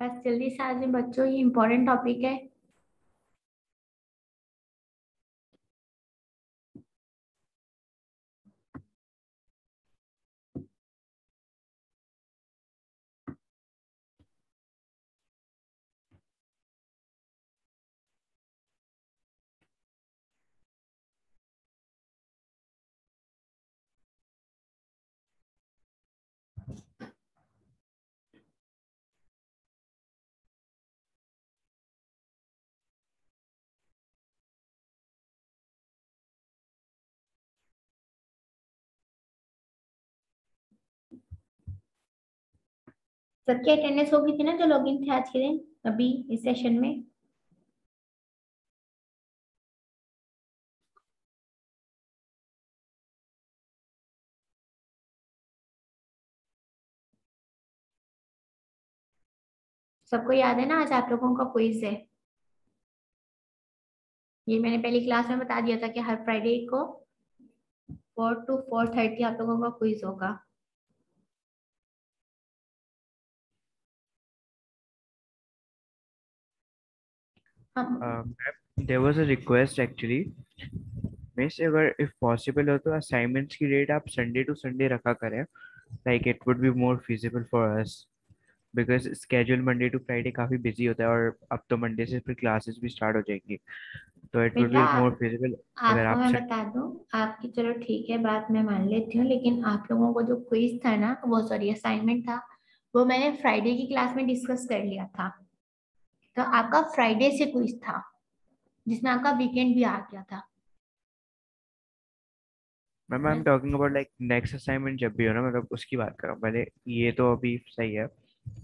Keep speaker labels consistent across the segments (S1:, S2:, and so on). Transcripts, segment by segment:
S1: बस जल्दी से आज बच्चों ये इम्पोर्टेंट टॉपिक है। सबकी अटेंडेंस होगी थी ना जो लॉगिन थे आज के दिन, अभी इस सेशन में? सबको याद है ना, आज आप लोगों का क्विज है। ये मैंने पहली क्लास में बता दिया था कि हर फ्राइडे को फोर टू फोर थर्टी आप लोगों का क्विज होगा।
S2: There was a request actually miss अगर इफ़ पॉसिबल हो तो असाइनमेंट्स की डेट आप संडे टू संडे रखा करें. Like it would be more feasible for us because schedule Monday to Friday काफ़ी बिज़ी होता है और अब तो मंडे से फिर क्लासेस भी स्टार्ट हो जाएँगी. तो it would be more feasible
S1: अगर आप मैं बता दूँ आपकी चलो ठीक है बात मैं मान लेती हूँ लेकिन आप लोगों को जो क्विज था ना वो सॉरी असाइनमेंट था वो मैंने फ्राइडे की क्लास में डिस्कस कर लिया था. तो आपका फ्राइडे से क्विज था जिसमें आपका वीकेंड भी आ गया था।
S2: Ma'am I am talking about like next assignment जब भी हो ना मतलब उसकी बात कर रहा हूँ। पहले ये तो अभी सही है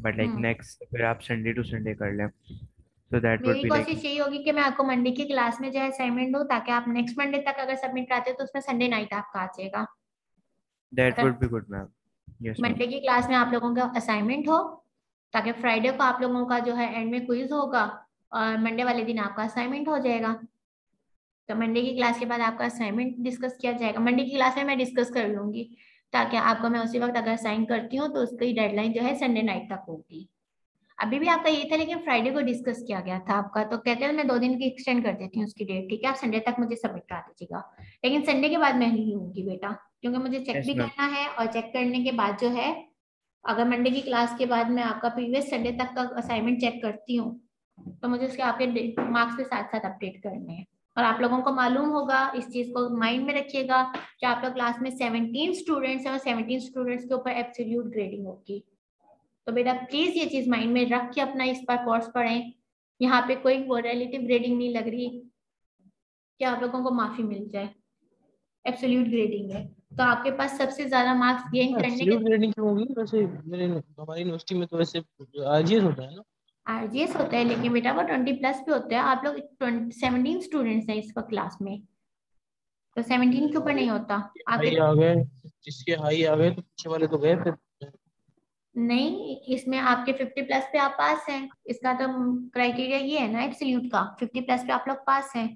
S2: बट लाइक नेक्स्ट फिर आप संडे टू संडे कर लें।
S1: So that would be like कोशिश यही होगी कि मैं आपको मंडे की क्लास में जो है असाइनमेंट दूँ ताकि आप नेक्स्ट मंडे तक अगर सबमिट कराते हो तो उसमें संडे नाइट आपका आ जाएगा।
S2: That would be good ma'am
S1: yes Monday की क्लास में आप लोगों का असाइनमेंट हो ताकि फ्राइडे को आप लोगों का जो है एंड में क्विज होगा और मंडे वाले दिन आपका असाइनमेंट हो जाएगा। तो मंडे की क्लास के बाद आपका असाइनमेंट डिस्कस किया जाएगा। मंडे की क्लास में मैं डिस्कस कर लूँगी ताकि आपको मैं उसी वक्त अगर साइन करती हूँ तो उसकी डेडलाइन जो है संडे नाइट तक होगी। अभी भी आपका ये था लेकिन फ्राइडे को डिस्कस किया गया था आपका। तो कहते हैं मैं दो दिन की एक्सटेंड कर देती हूँ उसकी डेट ठीक है? आप संडे तक मुझे सबमिट करा दीजिएगा। लेकिन संडे के बाद मैं नहीं लूँगी बेटा क्योंकि मुझे चेक भी करना है और चेक करने के बाद जो है अगर मंडे की क्लास के बाद मैं आपका प्रीवियस संडे तक का असाइनमेंट चेक करती हूँ तो मुझे उसके आपके मार्क्स के साथ साथ अपडेट करने हैं। और आप लोगों को मालूम होगा, इस चीज़ को माइंड में रखिएगा कि आप लोग क्लास में 17 स्टूडेंट्स हैं और 17 स्टूडेंट्स के ऊपर एब्सोल्यूट ग्रेडिंग होगी। तो बेटा प्लीज़ ये चीज़ माइंड में रख के अपना इस पर कोर्स पढ़ें। यहाँ पे कोई रिलेटिव ग्रेडिंग नहीं लग रही कि आप लोगों को माफ़ी मिल जाए। एब्सोल्यूट ग्रेडिंग है। तो आपके पास सबसे ज़्यादा मार्क्स गेन करने के
S3: ग्रेडिंग क्यों होगी? वैसे मेरे हमारी यूनिवर्सिटी में तो वैसे आरजीएस होता है ना।
S1: आरजीएस होता है लेकिन बेटा वो ट्वेंटी प्लस भी होता है। आप लोग सेवनटीन स्टूडेंट्स हैं इस वक्त क्लास में। तो सेवनटीन के ऊपर नहीं होता।
S3: आगे आ गए। जिसके हाई आ गए तो पीछे वाले तो गए फिर।
S1: नहीं इसमें आपके फिफ्टी प्लस पे आप पास हैं। इसका तो क्राइटेरिया ये है ना एब्सोल्यूट का। फिफ्टी प्लस पे आप लोग पास हैं।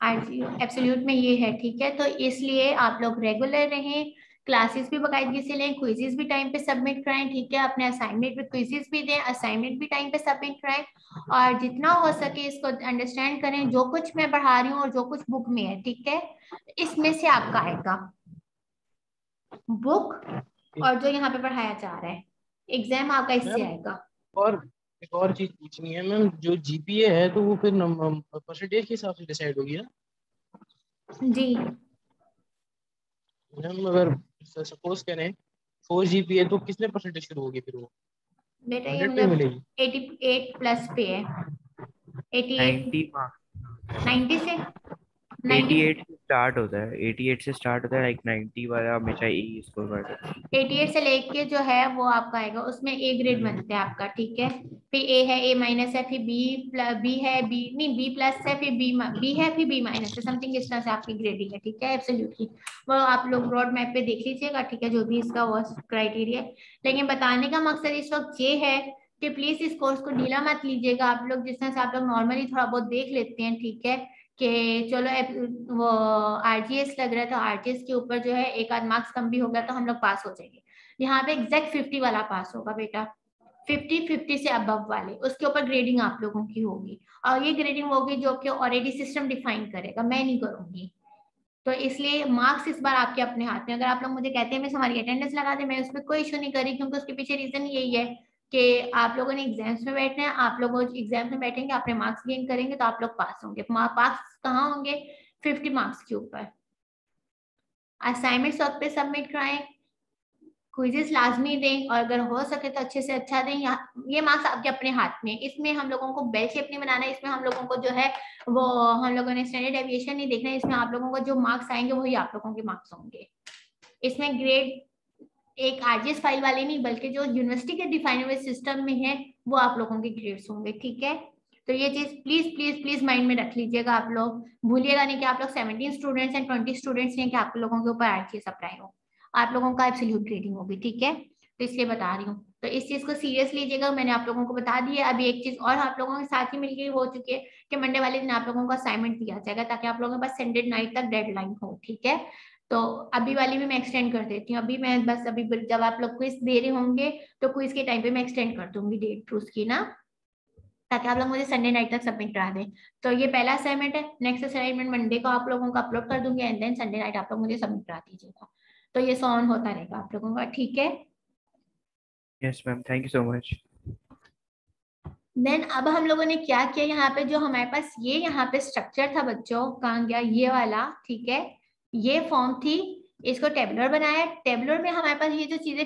S1: एब्सोल्यूट में ये है ठीक है? तो इसलिए आप लोग रेगुलर रहें क्लासेस भी बाकायदगी से लें क्विजेस भी टाइम पे सबमिट कराएँ ठीक है? अपने असाइनमेंट भी क्विजेस भी दें असाइनमेंट भी टाइम पे सबमिट कराएँ और जितना हो सके इसको अंडरस्टैंड करें। जो कुछ मैं पढ़ा रही हूँ और जो कुछ बुक में है ठीक है? इसमें से आपका आएगा बुक और जो यहाँ पे पढ़ाया जा रहा है। एग्ज़ाम आपका इससे आएगा।
S3: और एक और चीज़ पूछनी है मैम जो जीपीए है तो वो फिर परसेंटेज के हिसाब से डिसाइड होगी ना?
S1: जी।
S3: मैम अगर सपोज़ करें फोर जीपीए तो कितने परसेंटेज शुरू होगी फिर वो?
S1: बेटा ये मतलब 88 प्लस पे है। 88 90 से
S2: 88 से स्टार्ट होता है 88 से स्टार्ट होता है लाइक 90 वाला हमेशा ए स्कोर करता
S1: है। 88 से लेके जो है वो आपका आएगा उसमें ए ग्रेड बनते हैं आपका ठीक है? फिर ए है ए माइनस है फिर बी बी है बी नहीं बी प्लस है फिर बी बी है फिर बी माइनस है समथिंग इस तरह से आपकी ग्रेडिंग है ठीक है? एब्सोल्युटली वो आप लोग रोड मैप पे देख लीजिएगा ठीक है? जो भी इसका वो क्राइटेरिया लेकिन बताने का मकसद इस वक्त ये है कि प्लीज़ इस कोर्स को ढीला मत लीजिएगा। आप लोग जिस तरह से आप लोग नॉर्मली थोड़ा बहुत देख लेते हैं ठीक है? कि चलो वो आरजीएस लग रहा है तो आरजीएस के ऊपर जो है एक आध मार्क्स कम भी हो गया तो हम लोग पास हो जाएँगे। यहाँ पे एग्जैक्ट फिफ्टी वाला पास होगा बेटा। फिफ्टी फिफ्टी से अबव वाले, उसके ऊपर ग्रेडिंग आप लोगों की होगी। और ये ग्रेडिंग होगी जो कि ऑलरेडी सिस्टम डिफाइन करेगा, मैं नहीं करूँगी। तो इसलिए मार्क्स इस बार आपके अपने हाथ में अगर आप लोग मुझे कहते हैं मैं हमारी अटेंडेंस लगा दे, मैं उसमें कोई इशू नहीं करी क्योंकि उसके पीछे रीजन यही है कि आप लोगों ने एग्ज़ाम्स में बैठना है, आप लोग एग्ज़ाम्स में बैठेंगे अपने मार्क्स गेन करेंगे तो आप लोग पास होंगे। मार्क्स कहाँ होंगे? फिफ्टी मार्क्स के ऊपर। असाइनमेंट वक्त पे सबमिट कराएँ क्विजेस लाजमी दें, और अगर हो सके तो अच्छे से अच्छा दें। ये मार्क्स आपके अपने हाथ में इसमें हम लोगों को बेल शेप नहीं बनाना है। इसमें हम लोगों को जो है, वो हम लोगों ने स्टैंडर्ड एविएशन नहीं देखना है। इसमें आप लोगों को जो मार्क्स आएँगे, वही आप लोगों के मार्क्स होंगे। इसमें ग्रेड एक आरजीएस फ़ाइल वाले नहीं, बल्कि जो यूनिवर्सिटी के डिफाइन हुए सिस्टम में है, वो आप लोगों के ग्रेड्स होंगे, ठीक है? तो ये चीज़ प्लीज़ प्लीज़ प्लीज़ माइंड में रख लीजिएगा आप लोग। भूलिएगा नहीं कि आप लोग seventeen students and twenty students हैं कि आप लोगों के ऊपर आरजीएस अप्लाई हो। आप लोगों का एब्सोल्यूट ग्रेडिंग होगी, ठीक है? तो इसलिए बता रही हूँ। तो इस चीज़ को सीरियस लीजिएगा, मैंने आप लोगों को बता दिया अभी एक चीज़ और आप लोगों के साथ ही मिलकर हो चुकी है कि मंडे वाले दिन आप लोगों को असाइनमेंट दिया जाएगा, ताकि आप लोगों के पास संडे नाइट तक डेडलाइन हो, ठीक है? तो अभी वाली भी मैं एक्सटेंड कर देती हूँ। अभी मैं बस अभी जब आप लोग क्विज दे रहे होंगे तो क्विज के टाइम पे मैं एक्सटेंड कर दूँगी डेट टू उसकी ना? ताकि आप लोग मुझे संडे नाइट तक सबमिट करा दें। तो ये पहला असाइनमेंट है। नेक्स्ट असाइनमेंट मंडे को आप लोगों को अपलोड कर दूँगी एंड देन संडे नाइट आप लोग मुझे सबमिट करा दीजिएगा। तो ये सॉन होता रहेगा आप लोगों का ठीक है?
S2: Yes ma'am thank you so much
S1: then अब हम लोगों ने क्या किया यहाँ पे? जो हमारे पास ये यहाँ पे स्ट्रक्चर था बच्चों कहा गया? ये वाला ठीक है? ये फॉर्म थी, इसको टेबलर बनाया। टेबलर में हमारे पास ये जो चीज़ें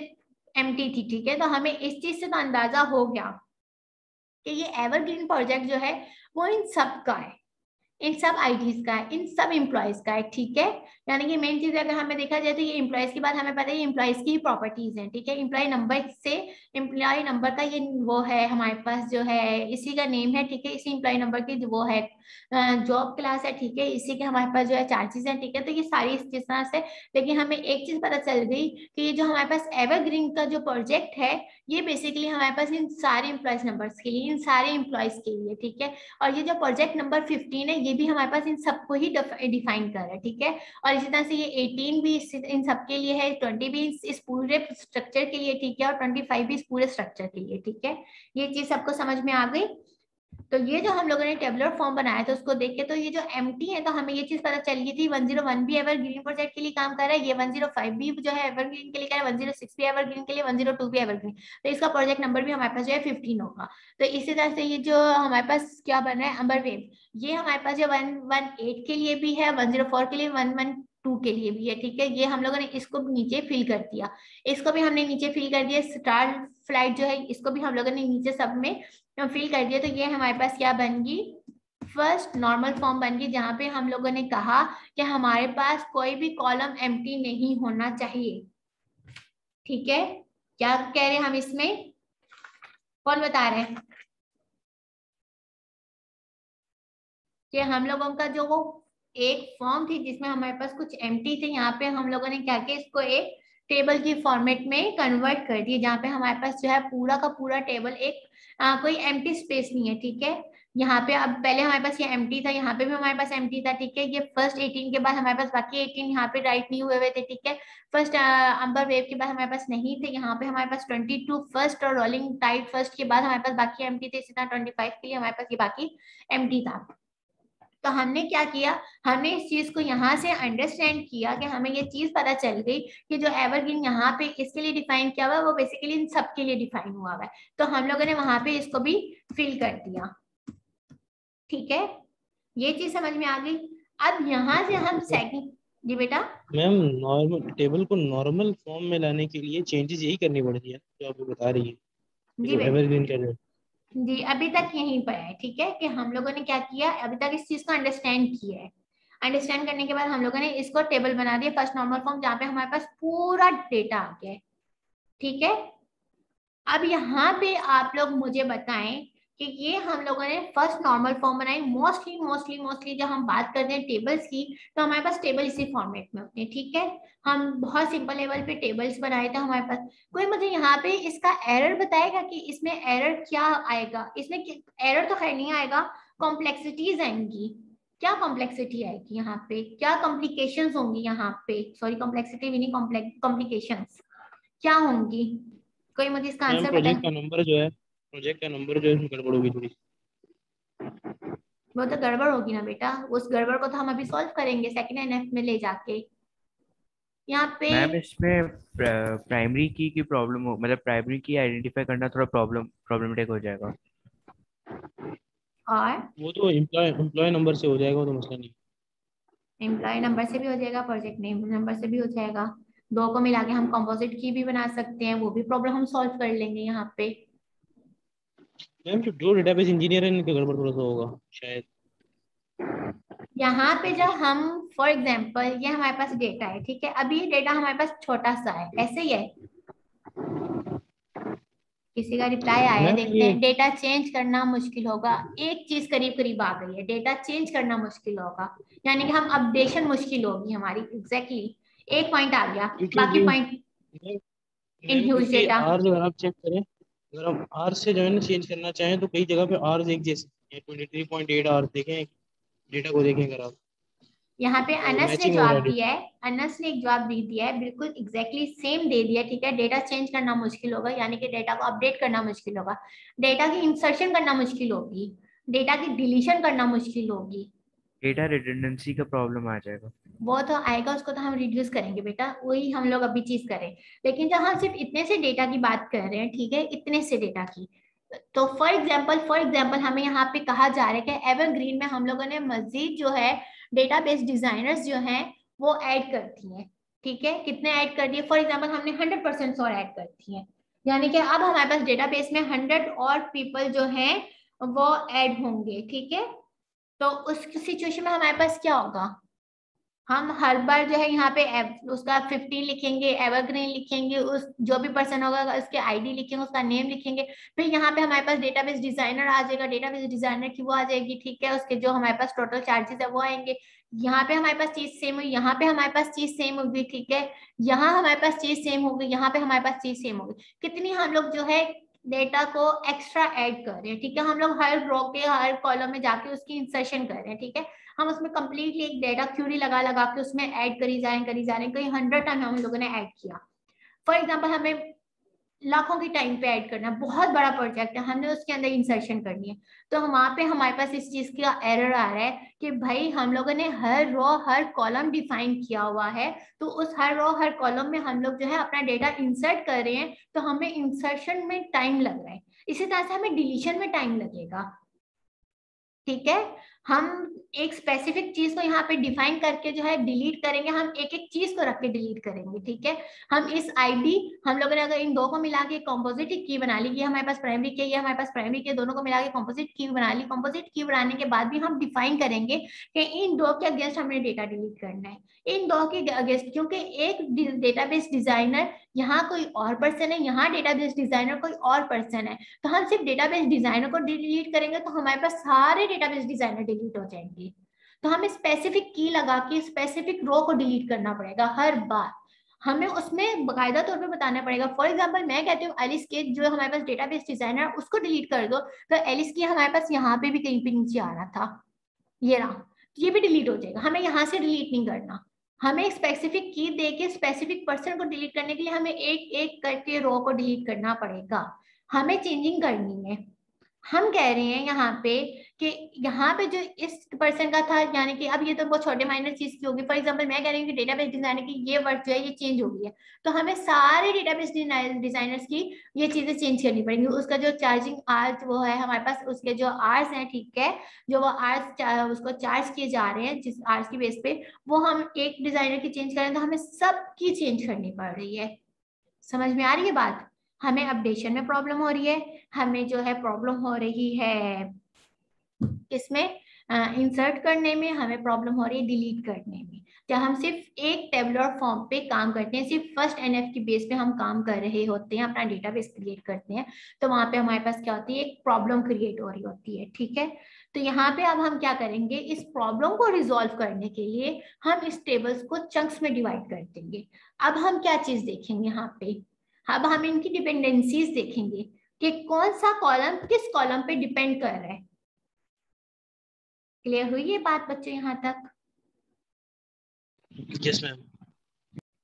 S1: एमटी थी, ठीक है? तो हमें इस चीज़ से तो अंदाज़ा हो गया कि ये एवरग्रीन प्रोजेक्ट जो है, वो इन सब का है। इन सब आईडीज का है, इन सब इम्प्लॉयज का है, ठीक है? यानी कि मेन चीज़ अगर हमें देखा जाए तो ये इम्प्लॉयज की बात, हमें पता है इम्प्लॉयज की प्रॉपर्टीज़ हैं, ठीक है? इम्प्लॉय नंबर से इम्प्लॉय नंबर का ये वो है, हमारे पास जो है, इसी का नेम है, ठीक है? इसी इम्प्लॉय नंबर की वो है जॉब क्लास है, ठीक है? इसी के हमारे पास जो है चार्जेस हैं, ठीक है? तो ये सारी इस से, लेकिन हमें एक चीज़ पता चल गई कि ये जो हमारे पास एवरग्रीन का जो प्रोजेक्ट है, ये बेसिकली हमारे पास इन सारे इम्प्लॉयज नंबर्स के लिए, इन सारे इम्प्लॉयज के लिए, ठीक है? और ये जो प्रोजेक्ट नंबर फिफ्टीन है, ये भी हमारे पास इन सबको ही डिफाइन कर रहा है, ठीक है? और इसी तरह से ये एटीन भी इन सबके लिए है ट्वेंटी भी इस पूरे स्ट्रक्चर के लिए ठीक है और ट्वेंटी फाइव भी इस पूरे स्ट्रक्चर के लिए ठीक है। ये चीज़ सबको समझ में आ गई? तो ये जो हम लोगों ने टेबलर फॉर्म बनाया था, उसको देख के तो ये जो MT है तो हमें ये चीज़ पता चल गई थी 101 भी एवर ग्रीन प्रोजेक्ट के लिए काम कर रहा है, ये 105 भी जो है एवर ग्रीन के लिए कर रहा है 106 भी एवर ग्रीन के लिए 102 भी एवर ग्रीन तो इसका प्रोजेक्ट नंबर भी हमारे पास जो है 15 होगा। तो इसी तरह से ये जो हमारे पास क्या बन रहा है अम्बर वेव ये हमारे पास जो वन वन एट के लिए भी है वन ज़ीरो फोर के लिए वन वन टू के लिए भी है, ठीक है? ये हम लोगों ने इसको नीचे फिल कर दिया। इसको भी हमने नीचे फिल कर दिया स्टार फ़्लाइट जो है, इसको भी हम लोगों ने नीचे सब में फिल कर दिया। तो ये हमारे पास क्या बन गई? फ़र्स्ट नॉर्मल फॉर्म बन गई, जहाँ पे हम लोगों ने कहा कि हमारे पास कोई भी कॉलम एम्प्टी नहीं होना चाहिए। ठीक है? क्या कह रहे हैं हम इसमें? कौन बता रहे हैं? कि हम लोगों का जो वो एक फॉर्म थी जिसमें हमारे पास कुछ एम थे, यहाँ पे हम लोगों ने क्या किया, इसको एक टेबल की फॉर्मेट में कन्वर्ट कर दिए जहाँ पे हमारे पास जो है पूरा का पूरा टेबल एक आ, कोई एम स्पेस नहीं है ठीक है? यहाँ पे अब पहले हमारे पास ये एम था यहाँ पे भी हमारे पास एम था ठीक है? ये फ़र्स्ट 18 के बाद हमारे पास बाकी 18 यहाँ पे राइट नहीं हुए हुए थे ठीक है? फ़र्स्ट अंबर वेव के बाद हमारे पास नहीं थे यहाँ पे हमारे पास 22 फ़र्स्ट और रोलिंग टाइट फ़र्स्ट के बाद हमारे पास बाकी एम थे इसी तरह 25 के लिए हमारे पास ये बाकी एम था। तो हमने क्या किया? हमने इस चीज़ को यहाँ से अंडरस्टैंड किया कि हमें ये चीज़ पता चल गई कि जो एवरग्रीन यहाँ पे इसके लिए डिफाइन किया हुआ है वो बेसिकली इन सब के लिए डिफाइन हुआ हुआ है। तो हम लोगों ने वहाँ पे इसको भी फिल कर दिया। ठीक है? ये चीज़ समझ में आ गई? अब यहाँ से हम सेकंड जी बेटा?
S3: मैम नॉर्मल टेबल को नॉर्मल फॉर्म में लाने के लिए चेंजेस यही करनी पड़ती है जो आप बता रही है। जी एवरग्रीन का
S1: जी, अभी तक यहीं पर है, ठीक है? कि हम लोगों ने क्या किया? अभी तक इस चीज़ को अंडरस्टैंड किया है। अंडरस्टैंड करने के बाद हम लोगों ने इसको टेबल बना दिया फ़र्स्ट नॉर्मल फॉर्म जहाँ पे हमारे पास पूरा डेटा आ गया है, ठीक है? अब यहाँ पे आप लोग मुझे बताएँ कि ये हम लोगों ने फ़र्स्ट नॉर्मल फॉर्म बनाई। मोस्टली मोस्टली मोस्टली जब हम बात करते हैं टेबल्स की तो हमारे पास टेबल इसी फॉर्मेट में होते हैं ठीक है? हम बहुत सिंपल लेवल पे टेबल्स बनाए थे हमारे पास। कोई मुझे यहाँ पे इसका एरर बताएगा कि इसमें एरर क्या आएगा? इसमें एरर तो खैर नहीं आएगा कॉम्प्लेक्सिटीज आएँगी। क्या कॉम्प्लेक्सिटी आएगी यहाँ पे? क्या कॉम्प्लिकेशन होंगी यहाँ पे? सॉरी कॉम्प्लेक्सिटी भी नहीं कॉम्प्लिकेशन क्या होंगी? कोई मुझे इसका आंसर
S3: प्रोजेक्ट का नंबर जो है प्रोजेक्ट का नंबर जो है गड़बड़ होगी थोड़ी।
S1: वो तो गड़बड़ होगी ना बेटा। उस गड़बड़ को तो हम अभी सॉल्व करेंगे सेकंड एनएफ में ले जाके। यहाँ पे
S2: मैम इसमें प्राइमरी की की प्रॉब्लम हो मतलब प्राइमरी की आइडेंटिफाई करना थोड़ा प्रॉब्लम प्रॉब्लमेटिक हो जाएगा।
S1: और?
S3: वो तो एम्प्लॉय एम्प्लॉय नंबर से हो जाएगा वो तो मसला नहीं
S1: एम्प्लॉय नंबर से भी हो जाएगा प्रोजेक्ट नेम नंबर से भी हो जाएगा। दो को मिला के हम कंपोजिट की भी बना सकते हैं वो भी प्रॉब्लम हम सॉल्व कर लेंगे यहाँ पे।
S3: मैम जो डेटाबेस इंजीनियर है इनके गड़बड़ थोड़ा सा होगा शायद।
S1: यहाँ पे जब हम फॉर एग्ज़ाम्पल ये हमारे पास डेटा है ठीक है? अभी ये डेटा हमारे पास छोटा सा है ऐसे ही है किसी का रिप्लाई आया देखते हैं। डेटा चेंज करना मुश्किल होगा। एक चीज़ करीब करीब आ गई है। डेटा चेंज करना मुश्किल होगा। यानी कि हम अपडेशन मुश्किल होगी हमारी एग्जैक्टली exactly. एक पॉइंट आ गया। बाकी पॉइंट इन ह्यूज डेटा
S3: आप चेक करें। अगर हम आर से जो है ना चेंज करना चाहें तो कई जगह पे आर एक जैसे 23.8 आर देखें डेटा को देखें अगर आप।
S1: यहाँ पे तो अनस ने जवाब दिया है। अनस ने एक जवाब दे दिया है। बिल्कुल एग्जैक्टली सेम दे दिया ठीक है? डेटा चेंज करना मुश्किल होगा यानी कि डेटा को अपडेट करना मुश्किल होगा। डेटा की इंसर्शन करना मुश्किल होगी। डेटा की डिलीशन करना मुश्किल होगी।
S2: डेटा रिडंडेंसी का प्रॉब्लम आ जाएगा।
S1: वो तो आएगा, उसको तो हम रिड्यूस करेंगे बेटा, वही हम लोग अभी चीज़ करें। लेकिन जब हम सिर्फ़ इतने से डेटा की बात कर रहे हैं, ठीक है, इतने से डेटा की तो फॉर एग्ज़ाम्पल फॉर एग्ज़ाम्पल हमें यहाँ पे कहा जा रहा है कि एवरग्रीन में हम लोगों ने मजीद जो है डेटाबेस डिजाइनर्स जो हैं, वो ऐड करती हैं, ठीक है? कितने ऐड कर दिए? फॉर एग्ज़ाम्पल हमने हंड्रेड परसेंट और ऐड करती हैं। यानी कि अब हमारे पास डेटाबेस में हंड्रेड और पीपल जो हैं, वो ऐड होंगे, ठीक है? तो उस सिचुएशन में हमारे पास क्या होगा? हम हर बार जो है यहाँ पे उसका फिफ्टीन लिखेंगे एवरग्रीन लिखेंगे, उस, जो भी पर्सन होगा, उसके आईडी लिखेंगे, उसका नेम लिखेंगे, फिर यहाँ पे हमारे पास डेटाबेस डिज़ाइनर आ जाएगा। डेटाबेस डिज़ाइनर की वो आ जाएगी, ठीक है, उसके जो हमारे पास टोटल चार्जेस है वो आएँगे। यहाँ पे हमारे पास चीज़ सेम हुई यहाँ पे हमारे पास चीज़ सेम होगी, ठीक है। यहाँ हमारे पास चीज़ सेम होगी, यहाँ पे हमारे पास चीज़ सेम होगी। कितनी हम लोग जो है डेटा को एक्स्ट्रा ऐड कर रहे हैं, ठीक है? हम लोग हर रो के, हर कॉलम में जाके उसकी इंसर्शन कर रहे हैं, ठीक है? हम उसमें कंप्लीटली एक डेटा क्यूरी लगा लगा के उसमें ऐड करी जा रहे करी जा रहे हैं कहीं हंड्रेड टाइम हम लोगों ने ऐड किया। फॉर एग्ज़ाम्पल हमें लाखों की टाइम पे ऐड करना, बहुत बड़ा प्रोजेक्ट है, हमने उसके अंदर इंसर्शन करनी है। तो वहाँ पे हमारे पास इस चीज़ का एरर आ रहा है कि भाई हम लोगों ने हर रो हर कॉलम डिफाइन किया हुआ है तो उस हर रो हर कॉलम में हम लोग जो है अपना डेटा इंसर्ट कर रहे हैं तो हमें इंसर्शन में टाइम लग रहा है। इसी तरह से हमें डिलीशन में टाइम लगेगा। ठीक है? हम एक स्पेसिफिक चीज़ को यहाँ पे डिफाइन करके जो है डिलीट करेंगे, हम एक एक चीज़ को रख के डिलीट करेंगे, ठीक है? हम इस आईडी हम लोगों ने अगर इन दो को मिला के कॉम्पोजिट की बना ली, ये हमारे पास प्राइमरी की ये हमारे पास प्राइमरी के दोनों को मिला के कॉम्पोजिट की बना ली कॉम्पोजिट की बनाने के बाद भी हम डिफाइन करेंगे कि इन दो के अगेंस्ट हमें डेटा डिलीट करना है। इन दो के अगेंस्ट क्योंकि एक डेटाबेस डिज़ाइनर यहाँ कोई और पर्सन है, यहाँ डेटाबेस डिज़ाइनर कोई और पर्सन है तो हम सिर्फ़ डेटाबेस डिज़ाइनर को डिलीट करेंगे तो हमारे पास सारे डेटाबेस डिज़ाइनर डिलीट हो जाएँगे। तो हमें स्पेसिफिक की लगा के स्पेसिफिक रो को डिलीट करना पड़ेगा हर बार। हमें उसमें बाकायदा तौर पे बताना पड़ेगा। फॉर एग्ज़ाम्पल मैं कहती हूँ एलिस के जो हमारे पास डेटाबेस डिज़ाइनर उसको डिलीट कर दो। तो एलिस की हमारे पास यहाँ पे भी कहीं पे नीचे आ रहा था। ये रहा। ये भी डिलीट हो जाएगा। हमें यहाँ से डिलीट नहीं करना। हमें स्पेसिफिक की दे के स्पेसिफिक पर्सन को डिलीट करने के लिए हमें एक एक करके रो को डिलीट करना पड़ेगा। हमें चेंजिंग करनी है। हम कह रहे हैं यहाँ पे कि यहाँ पे जो इस पर्सन का था, यानी कि अब ये तो बहुत छोटे माइनर चीज़ की होगी। फॉर एग्जांपल मैं कह रही हूँ कि डेटाबेस डिज़ाइनर की ये वर्ड जो है, ये चेंज हो गई है। तो हमें सारे डेटाबेस डिजाइनर्स की ये चीज़ें चेंज करनी पड़ेंगी। उसका जो चार्जिंग आर्स वो है हमारे पास, उसके जो आर्स हैं, ठीक है, जो वो आर्स उसको चार्ज किए जा रहे हैं, जिस आर्स की बेस पे, वो हम एक डिज़ाइनर की चेंज करें तो हमें सबकी चेंज करनी पड़ रही है। समझ में आ रही है बात? हमें अपडेशन में प्रॉब्लम हो रही है, हमें जो है प्रॉब्लम हो रही है। इसमें इंसर्ट करने में हमें प्रॉब्लम हो रही है डिलीट करने में। जब हम सिर्फ़ एक टेबलर फॉर्म पे काम करते हैं, सिर्फ़ फ़र्स्ट एनएफ की बेस पे हम काम कर रहे होते हैं, अपना डेटाबेस क्रिएट करते हैं तो वहाँ पे हमारे पास क्या होती है, एक प्रॉब्लम क्रिएट हो रही होती है, ठीक है? तो यहाँ पे अब हम क्या करेंगे, इस प्रॉब्लम को रिजोल्व करने के लिए हम इस टेबल्स को चंक्स में डिवाइड कर देंगे। अब हम क्या चीज़ देखेंगे यहाँ पे? अब हम इनकी डिपेंडेंसीज देखेंगे कि कौन सा कॉलम किस कॉलम पे डिपेंड कर रहा है। क्लियर हुई ये बात बच्चों यहाँ तक?
S3: Yes,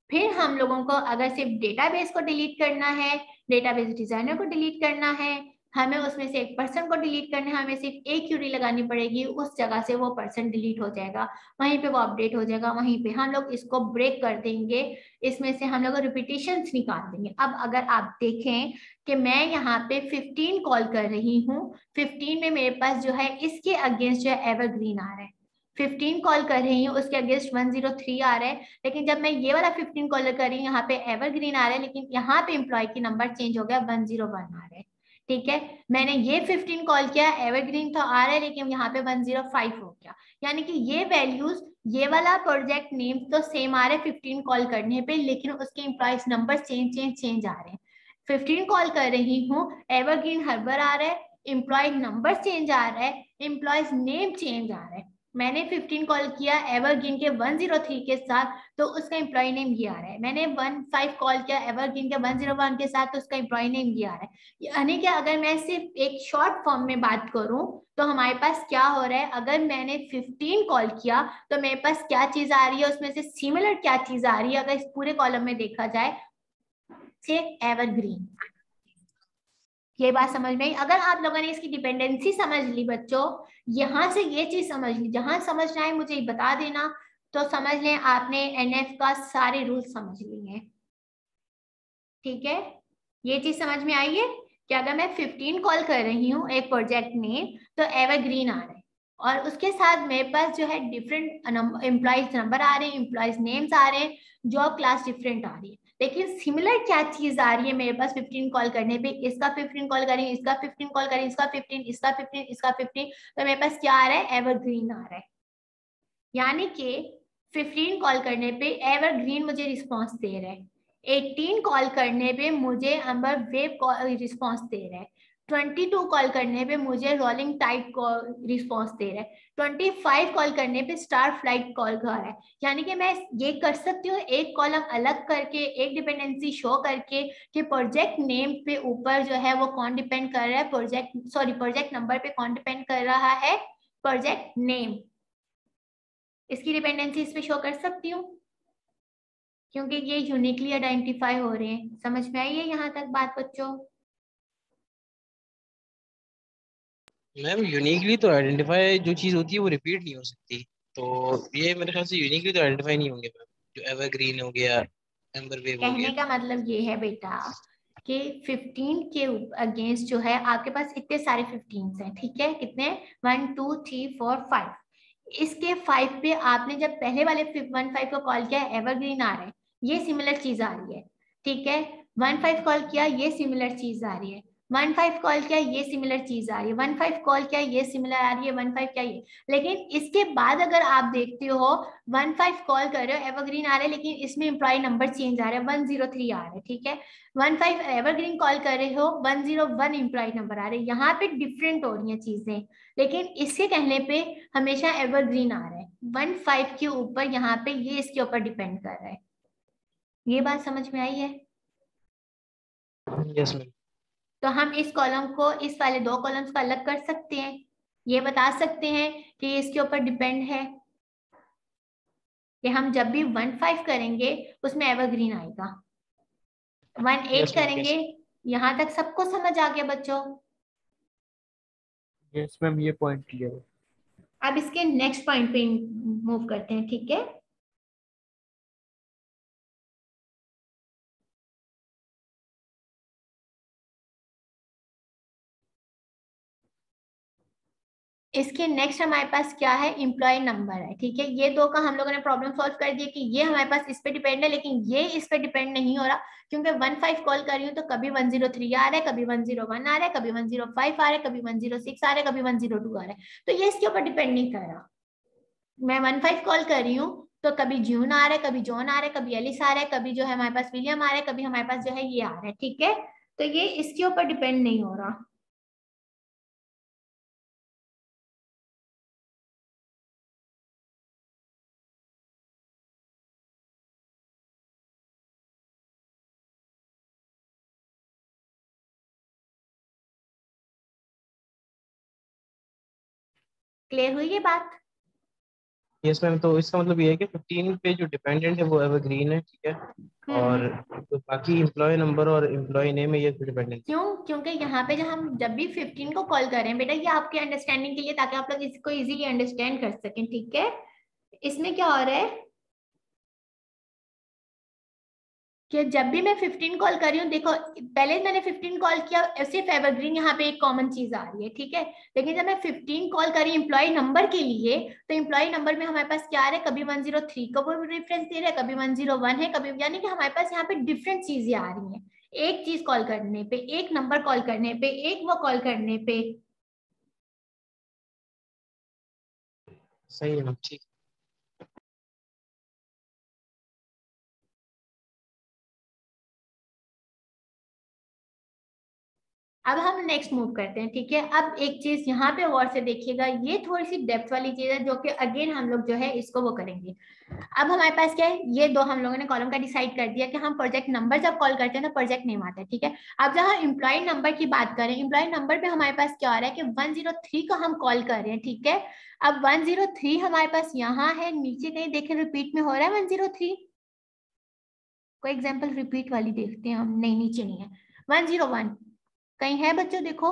S1: फिर हम लोगों को अगर सिर्फ़ डेटाबेस को डिलीट करना है डेटाबेस डिज़ाइनर को डिलीट करना है हमें उसमें से एक पर्सन को डिलीट करना है, हमें सिर्फ़ एक क्यूरी लगानी पड़ेगी, उस जगह से वो पर्सन डिलीट हो जाएगा। वहीं पे वो अपडेट हो जाएगा, वहीं पे हम लोग इसको ब्रेक कर देंगे, इसमें से हम लोग रिपीटेशन निकाल देंगे। अब अगर आप देखें कि मैं यहाँ पे 15 कॉल कर रही हूँ 15 में मेरे पास जो है, इसके अगेंस्ट जो है एवरग्रीन आ रहा है। 15 कॉल कर रही हूँ, उसके अगेंस्ट 103 आ रहा है। लेकिन जब मैं ये वाला 15 कॉल कर रही हूँ, यहाँ पे एवरग्रीन आ रहा है, लेकिन यहाँ पे एम्प्लॉय की नंबर चेंज हो गया 101 आ रहा है। ठीक है? मैंने ये 15 कॉल किया एवरग्रीन तो आ रहा है, लेकिन यहाँ पे 105 हो गया। यानी कि ये वैल्यूज़ ये वाला प्रोजेक्ट नेम तो सेम आ रहे हैं 15 कॉल करने पे, लेकिन उसके employees number change change change आ रहे हैं। 15 कॉल कर रही हूँ एवरग्रीन हर्बर आ रहा है एम्प्लॉय नंबर चेंज आ रहा है एम्प्लॉयज़ नेम चेंज आ रहा है। मैंने 15 कॉल किया एवरग्रीन के 103 के साथ तो उसका एम्प्लॉय नेम ये आ रहा है। मैंने 15 कॉल किया एवरग्रीन के 101 के साथ तो उसका एम्प्लॉय नेम ये आ रहा है। यानी कि अगर मैं सिर्फ़ एक शॉर्ट फॉर्म में बात करूँ तो हमारे पास क्या हो रहा है? अगर मैंने 15 कॉल किया तो मेरे पास क्या चीज़ आ रही है? उसमें से सिमिलर क्या चीज़ आ रही है? अगर इस पूरे कॉलम में देखा जाए से एवरग्रीन ये बात समझ में आई? अगर आप लोगों ने इसकी डिपेंडेंसी समझ ली बच्चों, यहाँ से ये चीज़ समझ ली, जहाँ समझना है मुझे बता देना तो समझ लें आपने एनएफ का सारे रूल समझ लिए हैं। ठीक है? ये चीज़ समझ में आई है? कि अगर मैं 15 कॉल कर रही हूँ एक प्रोजेक्ट में तो एवरग्रीन आ रहा है। और उसके साथ मेरे पास जो है डिफरेंट एम्प्लॉयज़ नंबर आ रहे हैं एम्प्लॉयज़ नेम्स आ रहे हैं जॉब क्लास डिफरेंट आ रही है। लेकिन सिमिलर क्या चीज़ आ रही है मेरे पास 15 कॉल करने पे? इसका 15 कॉल करें, इसका 15 कॉल करें, इसका 15 इसका 15 इसका 15 तो मेरे पास क्या आ रहा है? एवरग्रीन आ रहा है। यानी कि 15 कॉल करने पे एवरग्रीन मुझे रिस्पॉन्स दे रहा है। 18 कॉल करने पे मुझे अंबर वेब कॉल रिस्पॉन्स दे रहा है। ट्वेंटी टू कॉल करने पे मुझे रोलिंग टाइट रिस्पॉन्स दे रहा है। ट्वेंटी फाइव कॉल करने पे स्टार फ़्लाइट कॉल कर रहा है। यानी कि मैं ये कर सकती हूँ, एक कॉलम अलग करके, एक डिपेंडेंसी शो करके कि प्रोजेक्ट नेम पे ऊपर जो है वो कौन डिपेंड कर रहा है प्रोजेक्ट सॉरी प्रोजेक्ट नंबर पे कौन डिपेंड कर रहा है प्रोजेक्ट नेम इसकी डिपेंडेंसी इस पे शो कर सकती हूँ। क्योंकि ये यूनिकली आइडेंटिफाई हो रहे हैं। समझ में आई है यहाँ तक बात बच्चों?
S3: मैम यूनिकली तो आइडेंटिफाई जो चीज़ होती है वो रिपीट नहीं हो सकती। तो ये मेरे ख्याल से यूनिकली तो आइडेंटिफाई नहीं होंगे मैम। जो एवरग्रीन हो गया एम्बर वेव हो गया।
S1: कहने का मतलब ये है बेटा कि 15 के अगेंस्ट जो है आपके पास इतने सारे 15 हैं ठीक है? कितने? One two three four five इसके फाइव पे आपने जब पहले वाले वन फाइव को कॉल किया एवरग्रीन आ रहे हैं। ये सिमिलर चीज़ आ रही है ठीक है? वन फाइव कॉल किया ये सिमिलर चीज़ आ रही है। वन फाइव कॉल क्या ये सिमिलर चीज़ आ रही है, वन फाइव कॉल क्या ये सिमिलर आ रही है, वन फाइव क्या ये। लेकिन इसके बाद अगर आप देखते हो, वन फाइव कॉल कर रहे हो एवरग्रीन आ रहा है, लेकिन इसमें एम्प्लॉय नंबर चेंज आ रहा है, वन ज़ीरो थ्री आ रहा है, ठीक है। वन फाइव एवरग्रीन कॉल कर रहे हो, one zero one employee number आ रहे हैं। यहाँ पे डिफरेंट हो रही है चीज़ें, लेकिन इसके कहने पे हमेशा एवरग्रीन आ रहा है। वन फाइव के ऊपर यहाँ पे ये इसके ऊपर डिपेंड कर रहा है। ये बात समझ में आई है?
S3: यस मैम
S1: तो हम इस कॉलम को इस वाले दो कॉलम्स को अलग कर सकते हैं। ये बता सकते हैं कि इसके ऊपर डिपेंड है। कि हम जब भी वन फाइव करेंगे उसमें एवरग्रीन आएगा। वन एट
S3: Yes,
S1: करेंगे यहाँ तक सबको समझ आ गया बच्चों?
S2: यस मैम ये पॉइंट क्लियर है।
S1: अब इसके नेक्स्ट पॉइंट पे मूव करते हैं ठीक है? इसके नेक्स्ट हमारे पास क्या है इम्प्लॉय नंबर है ठीक है ये दो का हम लोगों ने प्रॉब्लम सॉल्व कर दिया कि ये हमारे पास इस पे डिपेंड है लेकिन ये इस पे डिपेंड नहीं हो रहा क्योंकि वन फाइव कॉल कर रही हूँ तो कभी वन ज़ीरो थ्री आ रहा है कभी वन ज़ीरो वन आ रहा है कभी वन ज़ीरो फाइव आ रहा है कभी वन ज़ीरो सिक्स आ रहा है कभी वन ज़ीरो टू आ रहा है तो ये इसके ऊपर डिपेंड नहीं कर रहा मैं वन फाइव कॉल कर रही हूँ तो कभी जून आ रहा है कभी जॉन आ रहा है कभी एलिस आ रहा है कभी जो है हमारे पास विलियम आ रहा है कभी हमारे पास जो है ये आ रहा है ठीक है तो ये इसके ऊपर डिपेंड नहीं हो रहा क्लियर हुई ये बात?
S3: यस मैम तो इसका मतलब ये है कि 15 पे जो डिपेंडेंट है वो एवरग्रीन है ठीक है?
S1: हम्म,
S3: और तो बाकी एम्प्लॉय नंबर और एम्प्लॉय नेम है ये डिपेंडेंट
S1: क्यों? क्योंकि यहाँ पे जब हम जब भी 15 को कॉल हैं बेटा ये आपके अंडरस्टैंडिंग के लिए ताकि आप लोग इसको इजीली अंडरस्टैंड कर सकें ठीक है? इसमें क्या हो रहा है? कि जब भी मैं 15 कॉल कर रही हूँ, देखो, पहले मैंने 15 कॉल किया, सिर्फ़ एवरग्रीन यहाँ पे एक कॉमन चीज़ आ रही है, ठीक है? लेकिन जब मैं 15 कॉल करी एम्प्लॉय नंबर के लिए तो एम्प्लॉय नंबर में हमारे पास क्या आ रहा है? कभी 103 को रेफरेंस दे रहा है, कभी 101 है, कभी, यानी कि हमारे पास यहाँ पे डिफरेंट चीज़ें आ रही हैं। एक चीज़ कॉल करने पे, एक नंबर कॉल करने पे, एक वो कॉल करने पे।
S3: सही है, ठीक।
S1: अब हम नेक्स्ट मूव करते हैं, ठीक है? अब एक चीज़ यहाँ पे गौर से देखिएगा, ये थोड़ी सी डेप्थ वाली चीज़ है जो कि अगेन हम लोग जो है इसको वो करेंगे। अब हमारे पास क्या है? ये दो हम लोगों ने कॉलम का डिसाइड कर दिया कि हम प्रोजेक्ट नंबर जब कॉल करते हैं तो प्रोजेक्ट नेम आता है, ठीक है? अब जहाँ इम्प्लॉय नंबर की बात करें इम्प्लॉय नंबर पे हमारे पास क्या आ रहा है कि वन को हम कॉल कर रहे हैं, ठीक है? अब वन हमारे पास यहाँ है, नीचे कहीं देखें रिपीट में हो रहा है वन कोई एग्ज़ाम्पल रिपीट वाली देखते हैं हम, नहीं, नीचे नहीं है। वन कहीं है बच्चों? देखो।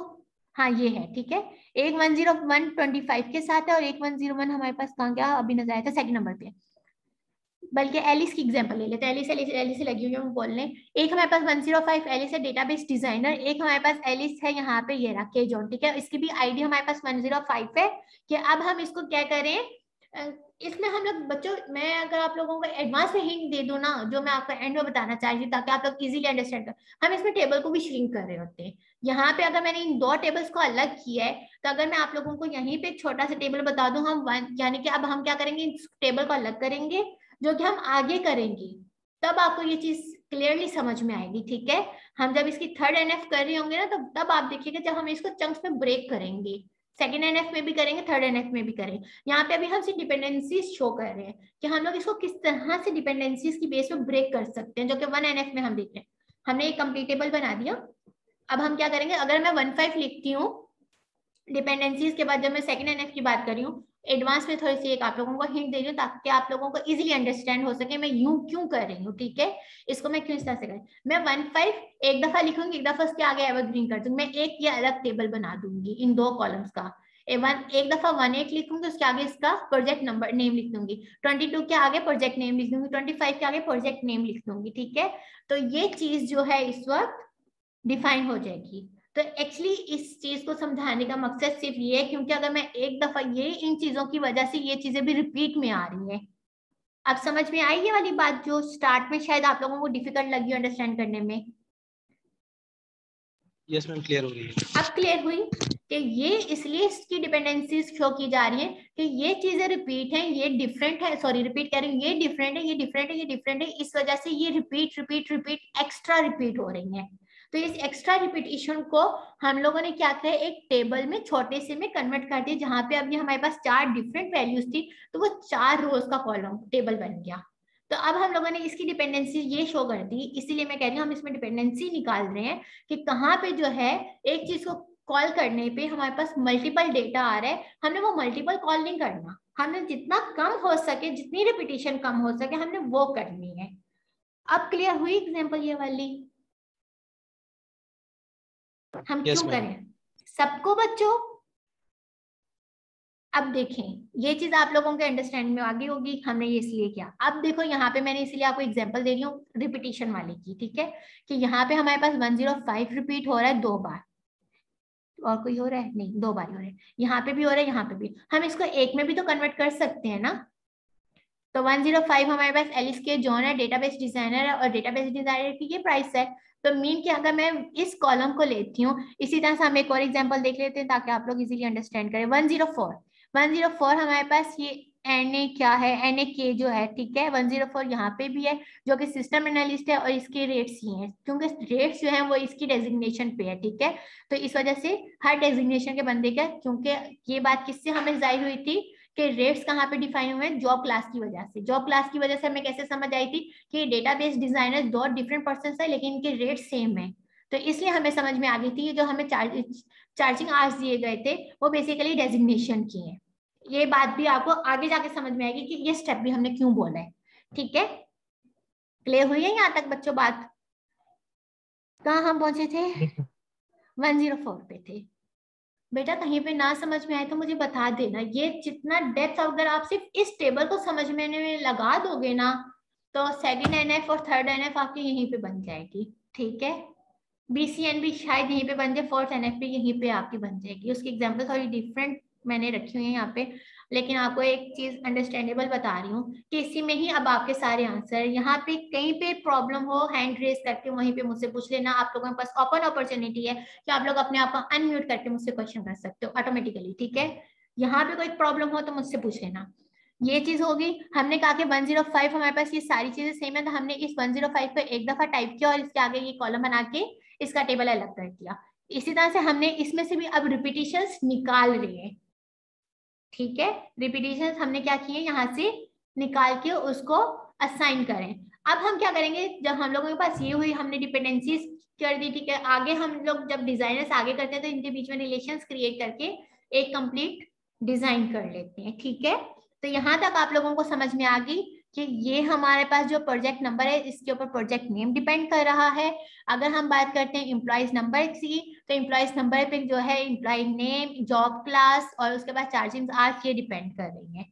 S1: हाँ ये है, ठीक है? एक one zero one twenty five के साथ है और एक वन ज़ीरो वन हमारे पास कहाँ गया? अभी नज़र आया था सेकंड नंबर पे। बल्कि एलिस की एग्जांपल ले लेते हैं। एलिस एलिस से लगी हुई है बोलने। एक हमारे पास वन ज़ीरो फाइव एलिस है डेटाबेस डिज़ाइनर एक हमारे पास एलिस है यहाँ पे, ये रहा के जॉन ठीक है? इसकी भी आईडी हमारे पास वन ज़ीरो फाइव है कि अब हम इसको क्या करें? इसमें हम लोग, बच्चों, मैं अगर आप लोगों को एडवांस में हिंट दे दूँ ना, जो मैं आपको एंड में बताना चाह रही हूँ ताकि आप लोग इजीली अंडरस्टैंड कर हम इसमें टेबल को भी श्रिंक कर रहे होते हैं। यहाँ पे अगर मैंने इन दो टेबल्स को अलग किया है तो अगर मैं आप लोगों को यहीं पे एक छोटा सा टेबल बता दूँ, हम वन यानी कि अब हम क्या करेंगे, इस टेबल को अलग करेंगे, जो कि हम आगे करेंगे। तब आपको ये चीज़ क्लियरली समझ में आएगी, ठीक है? हम जब इसकी थर्ड एनएफ कर रहे होंगे ना तो तब आप देखिएगा जब हम इसको चंक्स में ब्रेक करेंगे। सेकेंड एनएफ में भी करेंगे थर्ड एनएफ में भी करेंगे। यहाँ पे अभी हम सिर्फ़ डिपेंडेंसीज शो कर रहे हैं कि हम लोग इसको किस तरह से डिपेंडेंसीज की बेस पे ब्रेक कर सकते हैं, जो कि वन एनएफ में हम देख रहे हैं। हमने एक कंप्लीटेबल बना दिया अब हम क्या करेंगे? अगर मैं वन फाइव लिखती हूँ डिपेंडेंसीज के बाद जब मैं सेकंड एनएफ की बात कर रही हूँ एडवांस में थोड़ी सी एक आप लोगों को हिंट दे रही हूँ ताकि आप लोगों को इजीली अंडरस्टैंड हो सके मैं यूँ क्यों कर रही हूँ, ठीक है? इसको मैं क्यों इस तरह से करें? मैं वन फाइव एक दफ़ा लिखूँगी, एक दफ़ा उसके आगे एवरग्रीन कर दूँगी। मैं एक या अलग टेबल बना दूँगी इन दो कॉलम्स का। वन, एक दफ़ा वन एट लिखूँगी, उसके आगे इसका प्रोजेक्ट नंबर नेम लिख दूँगी। ट्वेंटी टू के आगे प्रोजेक्ट नेम लिख दूँगी ट्वेंटी फाइव के आगे प्रोजेक्ट नेम लिख दूँगी, ठीक है? तो ये चीज़ जो है इस वक्त डिफाइन हो जाएगी। तो एक्चुअली इस चीज़ को समझाने का मकसद सिर्फ़ ये है क्योंकि अगर मैं एक दफ़ा ये इन चीज़ों की वजह से ये चीज़ें भी रिपीट में आ रही हैं। अब समझ में आई ये वाली बात जो स्टार्ट में शायद आप लोगों को डिफ़िकल्ट लगी अंडरस्टैंड करने में?
S3: यस मैम क्लियर हो रही है।
S1: अब क्लियर हुई कि ये इसलिए इसकी डिपेंडेंसीज शो की जा रही है कि ये चीज़ें रिपीट हैं ये डिफरेंट है सॉरी रिपीट कह रही हूँ ये डिफरेंट है ये डिफरेंट है ये डिफरेंट है इस वजह से ये repeat repeat repeat extra repeat हो रही है। तो इस एक्स्ट्रा रिपीटेशन को हम लोगों ने क्या किया एक टेबल में छोटे से में कन्वर्ट कर दिया, जहाँ पे अभी हमारे पास चार डिफरेंट वैल्यूज़ थी तो वो चार रोज का कॉलम टेबल बन गया। तो अब हम लोगों ने इसकी डिपेंडेंसी ये शो कर दी, इसीलिए मैं कह रही हूँ, हम इसमें डिपेंडेंसी निकाल रहे हैं कि कहाँ पे जो है, एक चीज़ को कॉल करने पे हमारे पास मल्टीपल डेटा आ रहा है, हमने वो मल्टीपल कॉल नहीं करना। हमने जितना कम हो सके, जितनी रिपीटेशन कम हो सके, हमने वो करनी है। अब क्लियर हुई एग्ज़ाम्पल ये वाली? हम yes, क्यों करें? सबको बच्चों? अब देखें ये चीज़ आप लोगों के अंडरस्टैंड में आगे होगी हमने ये इसलिए किया। अब देखो यहाँ पे मैंने इसलिए आपको एग्जांपल दे रही हूँ रिपीटेशन वाले की ठीक है? कि यहाँ पे हमारे पास 105 रिपीट हो रहा है दो बार। और कोई हो रहा है? नहीं दो बार हो रहा है। यहाँ पे भी हो रहा है यहाँ पे भी। हम इसको एक में भी तो कन्वर्ट कर सकते हैं ना? तो 105 हमारे पास एलिस के जॉन है डेटाबेस डिज़ाइनर है और डेटाबेस डिज़ाइनर की ये प्राइस है। तो मीन की अगर मैं इस कॉलम को लेती हूँ। इसी तरह से हम एक और एग्जांपल देख लेते हैं ताकि आप लोग इजीली अंडरस्टैंड करें। 104 104 हमारे पास ये एन ए क्या है? एन ए के जो है, ठीक है? 104 यहाँ पे भी है, जो कि सिस्टम एनालिस्ट है और इसके रेट्स ही हैं। क्योंकि रेट्स जो है वो इसकी डेजिग्नेशन पे है, ठीक है? तो इस वजह से हर डेजिग्नेशन के बंदे का, क्योंकि ये बात किससे हमें ज़ाहिर हुई थी? कि रेट्स कहाँ पे डिफाइन हुए हैं? जॉब क्लास की वजह से। जॉब क्लास की वजह से हमें कैसे समझ आई थी कि डेटाबेस डिज़ाइनर दो डिफरेंट पर्सन है लेकिन इनके रेट सेम है। तो इसलिए हमें समझ में आ गई थी जो हमें चार्ज चार्जिंग आर्स दिए गए थे वो बेसिकली डेजिग्नेशन की है। ये बात भी आपको आगे जाके समझ में आएगी कि ये स्टेप भी हमने क्यों बोला है। ठीक है? क्लियर हुई है यहाँ तक बच्चों बात? कहा हम पहुँचे थे? वन ज़ीरो फोर पे थे। बेटा कहीं पे ना समझ में आए तो मुझे बता देना। ये जितना डेप्थ अगर आप सिर्फ़ इस टेबल को समझ में लगा दोगे ना तो सेकेंड एनएफ और थर्ड एनएफ आपकी यहीं पे बन जाएगी, ठीक है? बीसीएन भी शायद यहीं पे बन जाए फोर्थ एनएफ भी यहीं पे आपकी बन जाएगी। उसकी एग्ज़ाम्पल थोड़ी डिफरेंट मैंने रखी हुई है यहाँ पे। लेकिन आपको एक चीज़ अंडरस्टैंडेबल बता रही हूँ कि इसी में ही अब आपके सारे आंसर यहाँ पे कहीं पे प्रॉब्लम हो हैंड रेस करके वहीं पे मुझसे पूछ लेना। आप लोगों के पास ओपन अपॉर्चुनिटी है कि आप लोग अपने आप को अनम्यूट करके मुझसे क्वेश्चन कर सकते हो ऑटोमेटिकली ठीक है? यहाँ पे कोई प्रॉब्लम हो तो मुझसे पूछ लेना। ये चीज़ होगी, हमने कहा कि 105 हमारे पास ये सारी चीज़ें सेम है तो हमने इस 105 को एक दफ़ा टाइप किया और इसके आगे ये कॉलम बना के इसका टेबल अलग कर दिया। इसी तरह से हमने इसमें से भी अब रिपीटिशन निकाल रहे हैं। ठीक है? रिपीटेशन हमने क्या किए? यहाँ से निकाल के उसको असाइन करें। अब हम क्या करेंगे? जब हम लोगों के पास ये हुई, हमने डिपेंडेंसीज कर दी, ठीक है? आगे हम लोग जब डिजाइनर्स आगे करते हैं तो इनके बीच में रिलेशन क्रिएट करके एक कंप्लीट डिज़ाइन कर लेते हैं, ठीक है? तो यहाँ तक आप लोगों को समझ में आ गई। कि ये हमारे पास जो प्रोजेक्ट नंबर है, इसके ऊपर प्रोजेक्ट नेम डिपेंड कर रहा है। अगर हम बात करते हैं इम्प्लॉयज नंबर की तो इम्प्लॉयज नंबर पे जो है इम्प्लॉय नेम जॉब क्लास और उसके बाद चार्जिंग आज ये डिपेंड कर रही है।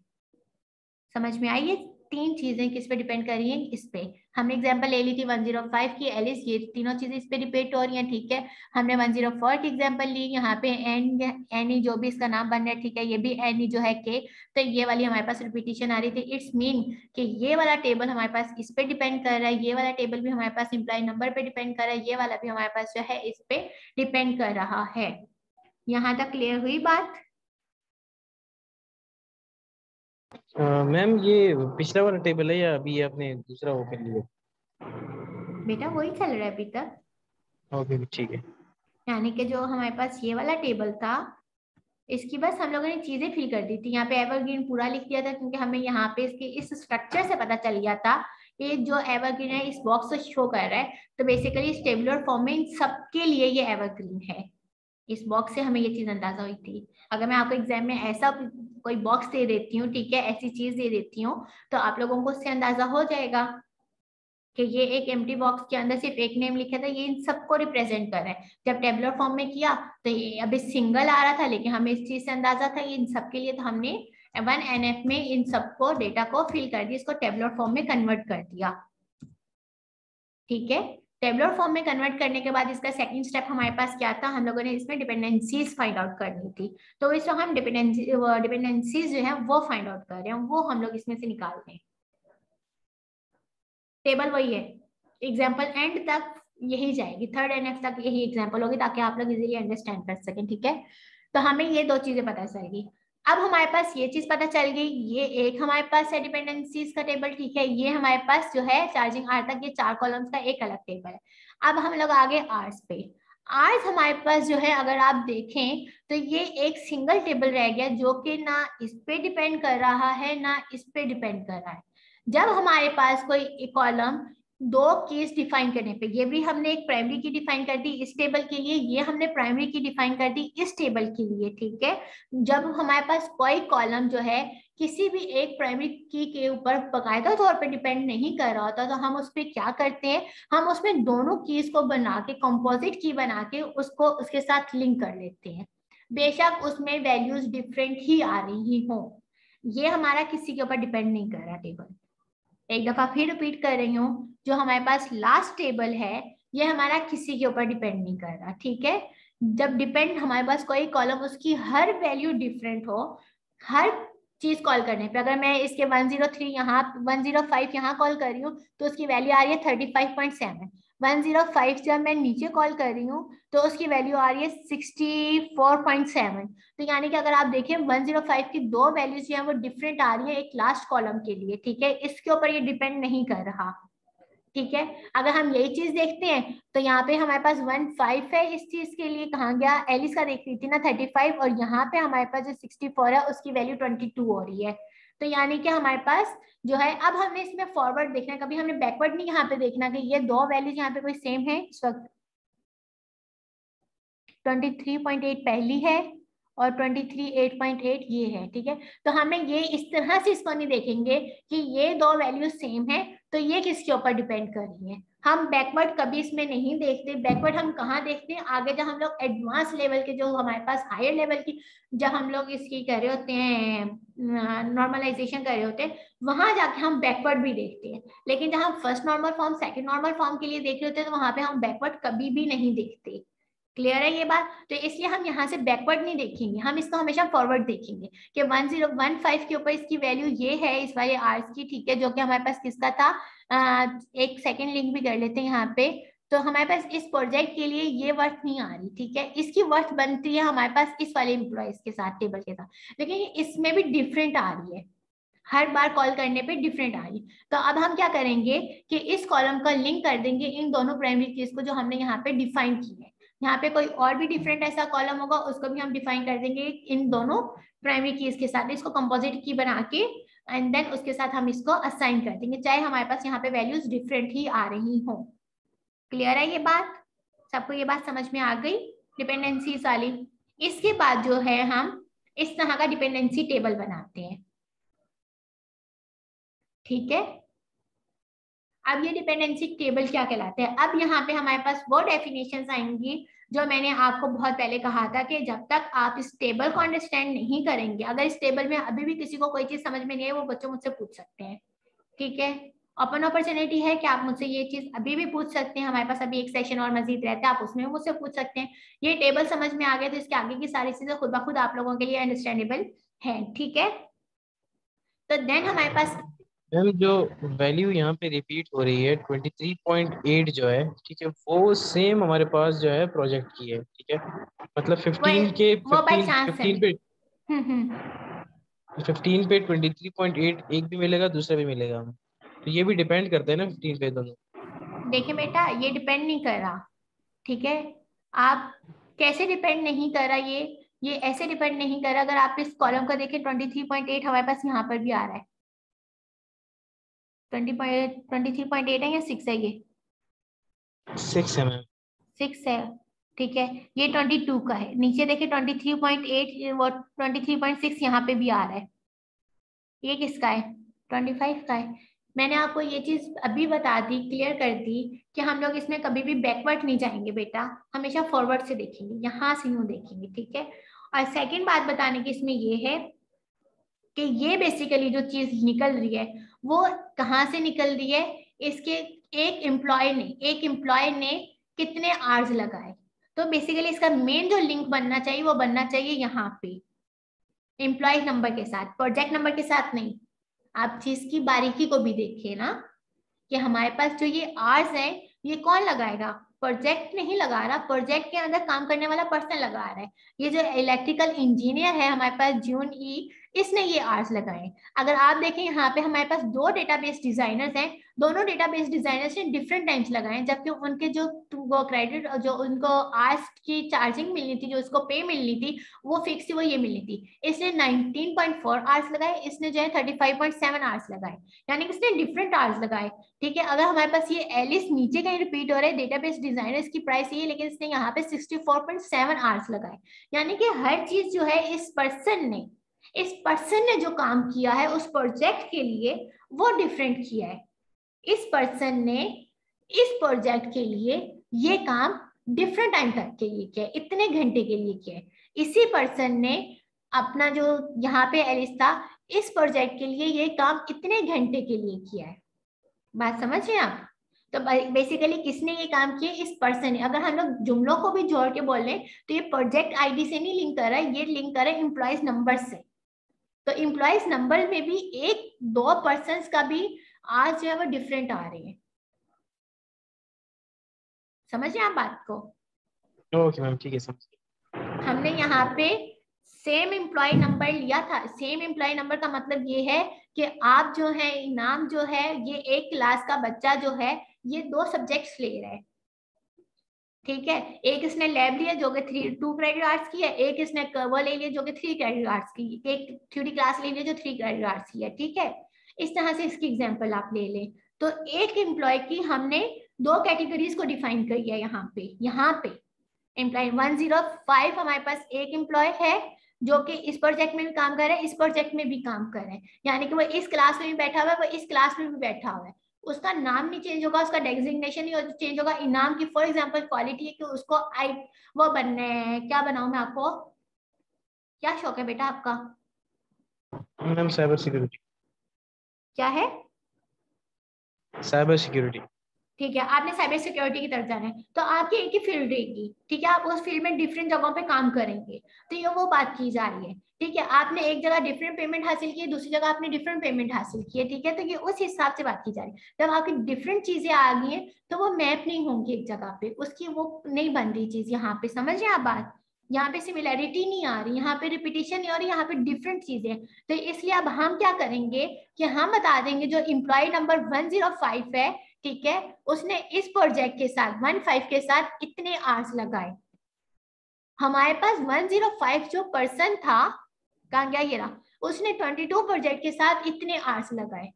S1: समझ में आई है? तीन चीज़ें किस पे डिपेंड कर रही है? इस पे। हमने एग्जांपल ले ली थी 105 की एलिस ये तीनों चीज़ें इस पे रिपीट हो रही हैं, ठीक है? हमने 104 की एग्जांपल ली, यहाँ पे एन एनी जो भी इसका नाम बन रहा है, ठीक है? ये भी एनी जो है के तो ये वाली हमारे पास रिपीटेशन आ रही थी। इट्स मीन कि ये वाला टेबल हमारे पास इस पे डिपेंड कर रहा है, ये वाला टेबल भी हमारे पास इम्प्लॉय नंबर पे डिपेंड कर रहा है, ये वाला भी हमारे पास जो है इस पे डिपेंड कर रहा है। यहाँ तक क्लियर हुई बात?
S3: मैम ये पिछला वाला टेबल है या अभी आपने दूसरा वो कर लिया
S1: बेटा वही चल रहा है अभी तक।
S3: ओके ठीक है।
S1: यानी कि जो हमारे पास ये वाला टेबल था इसकी बस हम लोगों ने चीज़ें फिल कर दी थी। यहाँ पे एवरग्रीन पूरा लिख दिया था क्योंकि हमें यहाँ पे इसके इस स्ट्रक्चर से पता चल गया था ये जो एवरग्रीन है इस बॉक्स से शो कर रहा है। तो बेसिकली इस टेबुलर फॉर्म में सबके लिए ये एवरग्रीन है। इस बॉक्स से हमें ये चीज़ अंदाज़ा हुई थी। अगर मैं आपको एग्ज़ाम में ऐसा कोई बॉक्स दे देती हूँ, ठीक है, ऐसी चीज़ दे देती हूँ तो आप लोगों को उससे अंदाज़ा हो जाएगा कि ये एक एम्प्टी बॉक्स के अंदर सिर्फ़ एक नेम लिखा था, ये इन सबको रिप्रेजेंट कर रहा है। जब टेबलर फॉर्म में किया तो ये अभी सिंगल आ रहा था, लेकिन हमें इस चीज़ से अंदाज़ा था, ये इन सबके लिए तो हमने वन एन में इन सबको डेटा को फिल कर दिया, इसको टेबलर फॉर्म में कन्वर्ट कर दिया। ठीक है? टेबलर फॉर्म में कन्वर्ट करने के बाद इसका सेकंड स्टेप हमारे पास क्या था? हम लोगों ने इसमें डिपेंडेंसीज फाइंड आउट करनी थी। तो इस हम डिपेंडेंसी डिपेंडेंसीज जो है, वो फाइंड आउट कर रहे हैं, वो हम लोग इसमें से निकाल रहे हैं। टेबल वही है। एग्ज़ाम्पल एंड तक यही जाएगी। थर्ड एंड एफ़ तक यही एग्ज़ाम्पल होगी ताकि आप लोग इजिली अंडरस्टैंड कर सकें, ठीक है? तो हमें ये दो चीज़ें पता चलेगी अब हमारे पास ये चीज़ पता चल गई, ये एक हमारे पास है डिपेंडेंसीज का टेबल ठीक है? ये हमारे पास जो है चार्जिंग आर तक ये चार कॉलम्स का एक अलग टेबल है। अब हम लोग आगे आर्स पे। आर्स हमारे पास जो है, अगर आप देखें तो ये एक सिंगल टेबल रह गया जो कि ना इस पे डिपेंड कर रहा है, ना इस पे डिपेंड कर रहा है। जब हमारे पास कोई कॉलम दो कीज डिफाइन करने पे। ये भी हमने एक प्राइमरी की डिफाइन कर दी इस टेबल के लिए, ये हमने प्राइमरी की डिफाइन कर दी इस टेबल के लिए, ठीक है? जब हमारे पास कोई कॉलम जो है, किसी भी एक प्राइमरी की के ऊपर बाकायदा तौर पे डिपेंड नहीं कर रहा होता तो हम उस पर क्या करते हैं? हम उसमें दोनों कीज को बना के कंपोजिट की बना के उसको, उसके साथ लिंक कर लेते हैं। बेशक उसमें वैल्यूज़ डिफरेंट ही आ रही हो। ये हमारा किसी के ऊपर डिपेंड नहीं कर रहा टेबल एक दफ़ा फिर रिपीट कर रही हूँ। जो हमारे पास लास्ट टेबल है ये हमारा किसी के ऊपर डिपेंड नहीं कर रहा, ठीक है? जब डिपेंड हमारे पास कोई कॉलम उसकी हर वैल्यू डिफरेंट हो, हर चीज़ कॉल करने पे, अगर मैं इसके 103 ज़ीरो थ्री यहाँ 105 यहाँ कॉल कर रही हूँ तो उसकी वैल्यू आ रही है 35.7 105 जब मैं नीचे कॉल कर रही हूँ तो उसकी वैल्यू आ रही है 64.7 तो यानी कि अगर आप देखें 105 की दो वैल्यूज़ जो है, वो डिफरेंट आ रही है एक लास्ट कॉलम के लिए, ठीक है? इसके ऊपर ये डिपेंड नहीं कर रहा। ठीक है? अगर हम यही चीज़ देखते हैं तो यहाँ पे हमारे पास वन फाइव है इस चीज़ के लिए। कहा गया? एलिस का देख रही थी ना थर्टी फाइव और यहाँ पे हमारे पास जो सिक्सटी फोर है, उसकी वैल्यू ट्वेंटी टू हो रही है। तो यानी कि हमारे पास जो है, अब हमने इसमें फॉरवर्ड देखना है। कभी हमने बैकवर्ड नहीं यहाँ पे देखना कि ये दो वैल्यूज़ यहाँ पे कोई सेम है? इस वक्त 23.8 पहली है। और 23 8.8 ये है, ठीक है? तो हमें ये इस तरह से इसको नहीं देखेंगे कि ये दो वैल्यू सेम है तो ये किसके ऊपर डिपेंड कर रही है? हम बैकवर्ड कभी इसमें नहीं देखते। बैकवर्ड हम कहाँ देखते हैं? आगे जब हम लोग एडवांस लेवल के, जो हमारे पास हायर लेवल की, जब हम लोग इसकी कर रहे होते हैं नॉर्मलाइजेशन कर रहे होते हैं, वहाँ जाके हम बैकवर्ड भी देखते हैं। लेकिन जब हम first normal form second normal form के लिए देख रहे होते हैं तो वहाँ पे हम बैकवर्ड कभी भी नहीं देखते। क्लियर है ये बात? तो इसलिए हम यहाँ से बैकवर्ड नहीं देखेंगे। हम इसको हमेशा फॉरवर्ड देखेंगे कि वन ज़ीरो वन फाइव के ऊपर इसकी वैल्यू ये है इस वाले आर्स की ठीक है जो कि हमारे पास किसका था? आ, एक सेकेंड लिंक भी कर लेते हैं यहाँ पे। तो हमारे पास इस प्रोजेक्ट के लिए ये वर्थ नहीं आ रही ठीक है? इसकी वर्थ बनती है हमारे पास इस वाले इम्प्लॉयज के साथ टेबल के साथ। लेकिन इसमें भी डिफरेंट आ रही है। हर बार कॉल करने पे डिफरेंट आ रही तो अब हम क्या करेंगे कि इस कॉलम का लिंक कर देंगे इन दोनों प्राइमरी कीज को जो हमने यहाँ पे डिफाइन की है। यहाँ पे कोई और भी डिफरेंट ऐसा कॉलम होगा, उसको भी हम डिफाइन कर देंगे इन दोनों प्राइमरी कीज के साथ। इसको कंपोजिट की बना के एंड देन उसके साथ हम इसको असाइन कर देंगे। चाहे हमारे पास यहाँ पे वैल्यूज़ डिफरेंट ही आ रही हो। क्लियर है ये बात? सबको ये बात समझ में आ गई? डिपेंडेंसी वाली। इसके बाद जो है हम इस तरह का डिपेंडेंसी टेबल बनाते हैं। ठीक है? अब ये डिपेंडेंसी टेबल क्या कहलाते हैं? अब यहाँ पे हमारे पास वो डेफिनेशन आएँगी जो मैंने आपको बहुत पहले कहा था कि जब तक आप इस टेबल को अंडरस्टैंड नहीं करेंगे, अगर इस टेबल में अभी भी किसी को कोई चीज़ समझ में नहीं है वो बच्चों मुझसे पूछ सकते हैं। ठीक है? ओपन अपॉर्चुनिटी है कि आप मुझसे ये चीज़ अभी भी पूछ सकते हैं। हमारे पास अभी एक सेशन और मजीद रहता है, आप उसमें भी मुझसे पूछ सकते हैं। ये टेबल समझ में आ गया तो इसके आगे की सारी चीज़ें खुद ब खुद आप लोगों के लिए अंडरस्टैंडेबल है। ठीक है? तो देन हमारे पास
S3: मैम जो वैल्यू यहाँ पे रिपीट हो रही है 23.8 जो है ठीक है वो सेम हमारे पास जो है प्रोजेक्ट की है ठीक है? मतलब 15 के 15, 15 पे 15 हम्म, हम्म। पे 23.8 एक भी मिलेगा दूसरा भी मिलेगा। तो ये भी डिपेंड करता है ना 15 पे दोनों।
S1: देखिए बेटा ये डिपेंड नहीं कर रहा ठीक है? आप कैसे डिपेंड नहीं कर रहा ये? ये ऐसे डिपेंड नहीं कर रहा। अगर आप इस कॉलम का देखें 23.8 हमारे पास यहाँ पर भी आ रहा है। Twenty twenty three point eight है या सिक्स है ये?
S3: सिक्स है मैम।
S1: सिक्स है ठीक है। ये ट्वेंटी टू का है। नीचे देखिए ट्वेंटी थ्री पॉइंट एट वो ट्वेंटी थ्री पॉइंट सिक्स यहाँ पे भी आ रहा है। ये किसका है? ट्वेंटी फाइव का है। मैंने आपको ये चीज़ अभी बता दी क्लियर कर दी कि हम लोग इसमें कभी भी बैकवर्ड नहीं जाएँगे बेटा। हमेशा फॉरवर्ड से देखेंगे यहाँ से यूँ देखेंगे ठीक है? और सेकंड बात बताने की इसमें ये है कि ये बेसिकली जो चीज़ निकल रही है वो कहाँ से निकल रही है? इसके एक एम्प्लॉय ने, एक एम्प्लॉय ने कितने आर्स लगाए? तो बेसिकली इसका मेन जो लिंक बनना चाहिए, वो बनना चाहिए यहाँ पे। एम्प्लॉय नंबर के साथ प्रोजेक्ट नंबर के साथ नहीं। आप चीज़ की बारीकी को भी देखिए ना, कि हमारे पास जो ये आर्स है, ये कौन लगाएगा? प्रोजेक्ट नहीं लगा रहा प्रोजेक्ट के अंदर काम करने वाला पर्सन लगा रहा है। ये जो इलेक्ट्रिकल इंजीनियर है हमारे पास जून ई इसने ये आर्स लगाए। अगर आप देखें, यहाँ पे हमारे पास दो डेटाबेस डिजाइनर्स हैं। दोनों डेटाबेस डिजाइनर्स ने डिफरेंट टाइम्स लगाए, जबकि उनके जो वो क्रेडिट जो उनको आर्स की चार्जिंग मिलनी थी, जो उसको पे मिलनी थी, वो फिक्स थी, वो ये मिलनी थी। इसने 19.4 आर्स लगाए, इसने जो है 35.7 आर्स लगाए। यानी कि इसने डिफरेंट आर्स लगाए। ठीक है, अगर हमारे पास ये एलिस नीचे कहीं रिपीट हो रहा है डेटाबेस डिजाइनर्स की प्राइस ये लेकिन इसने यहाँ पे 64.7 आर्स लगाए। यानी कि हर चीज़ जो है, इस पर्सन ने इस पर्सन ने जो काम किया है, उस प्रोजेक्ट के लिए वो डिफरेंट किया है। इस पर्सन ने इस प्रोजेक्ट के लिए ये काम डिफरेंट टाइम तक के लिए किया है, इतने घंटे के लिए किया है। इसी पर्सन ने अपना जो यहाँ पे एलिस था, इस प्रोजेक्ट के लिए ये काम इतने घंटे के लिए किया है। बात समझ रहे आप? तो बेसिकली किसने ये काम किया? इस पर्सन ने। अगर हम लोग जुमलों को भी जोड़ के बोल रहे तो ये प्रोजेक्ट आईडी से नहीं लिंक कर रहा है, ये लिंक कर रहा है एम्प्लॉयज़ नंबर से। तो इम्प्लॉयज नंबर में भी एक दो पर्सन का भी आज जो है वो डिफरेंट आ रहे हैं। समझ आप बात को?
S3: ओके मैम ठीक है समझ
S1: हमने यहाँ पे सेम एम्प्लॉय नंबर लिया था। सेम एम्प्लॉय नंबर का मतलब ये है कि आप जो है इनाम जो है ये एक क्लास का बच्चा जो है ये दो सब्जेक्ट्स ले रहा है। ठीक है? एक इसने लैब लिया जो कि थ्री टू क्रेडिट आर्ट्स की है, एक इसने वो ले लिया जो कि थ्री क्रेडिट आर्ट्स की, एक थ्योरी क्लास ले लिया जो थ्री क्रेडिट आर्ट्स की है, ठीक है? इस तरह से इसकी एग्ज़ाम्पल आप ले लें। तो एक एम्प्लॉय की हमने दो कैटेगरीज को डिफाइन कर है यहाँ पे यहाँ पे। एम्प्लॉय वन ज़ीरो फाइव हमारे पास एक एम्प्लॉय है जो कि इस प्रोजेक्ट में भी काम कर रहे हैं, इस प्रोजेक्ट में भी काम कर रहे हैं। यानी कि वो इस क्लास में भी बैठा हुआ है, वो इस क्लास में भी बैठा हुआ है। उसका नाम नहीं चेंज होगा उसका डेजिग्नेशन नहीं चेंज होगा। इनाम की फॉर एग्ज़ाम्पल क्वालिटी है कि उसको आई वो बनने हैं। क्या बनाऊ मैं आपको? क्या शौक है बेटा आपका?
S3: मैम साइबर सिक्योरिटी
S1: क्या है?
S3: साइबर सिक्योरिटी
S1: ठीक है? आपने साइबर सिक्योरिटी की तरफ़ जाना है। तो आपकी एक ही फ़ील्ड रहेगी, ठीक है? आप उस फ़ील्ड में डिफरेंट जगहों पे काम करेंगे। तो ये वो बात की जा रही है, ठीक है? आपने एक जगह डिफरेंट पेमेंट हासिल की, दूसरी जगह आपने डिफरेंट पेमेंट हासिल की है, ठीक है? तो ये उस हिसाब से बात की जा रही है। जब आपकी डिफरेंट चीज़ें आ गई हैं तो वो मैप नहीं होंगी एक जगह पे। उसकी वो नहीं बन रही चीज़ यहाँ पे, समझ रहे आप बात? यहाँ पे सिमिलैरिटी नहीं आ रही, यहाँ पे रिपीटेशन नहीं आ रही, यहाँ पे डिफरेंट चीज़ें तो इसलिए अब हम क्या करेंगे कि हम बता देंगे जो इम्प्लॉय नंबर 105 है ठीक है? उसने इस प्रोजेक्ट के साथ 15 के साथ इतने आर्स लगाए? हमारे पास 105 जो पर्सन था, कहा गया ये रहा? उसने 22 प्रोजेक्ट के साथ इतने आर्स लगाए।